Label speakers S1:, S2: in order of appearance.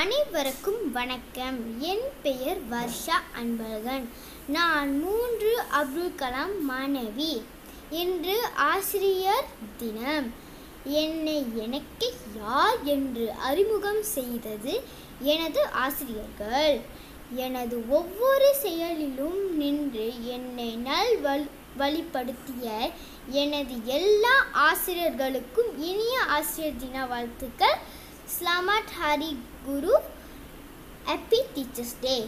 S1: அனைவருக்கும் வணக்கம். என் பெயர் வர்ஷா அன்பழகன். நான் மூன்று அப்துல் கலாம் மாணவி. இன்று ஆசிரியர் தினம். என்னை எனக்கு யார் என்று அறிமுகம் செய்தது எனது ஆசிரியர்கள். எனது ஒவ்வொரு செயலிலும் நின்று என்னை நல் வல் வழிப்படுத்திய எனது எல்லா ஆசிரியர்களுக்கும் இனிய ஆசிரியர் தின வாழ்த்துக்கள். Selamat Hari Guru. Happy Teacher's Day.